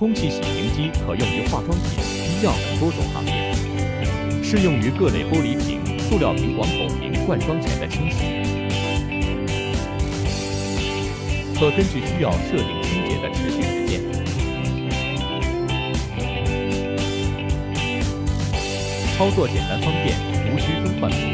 空气洗瓶机可用于化妆品、医药等多种行业，适用于各类玻璃瓶、塑料瓶、广口瓶灌装前的清洗，可根据需要设定清洁的持续时间，操作简单方便，无需更换。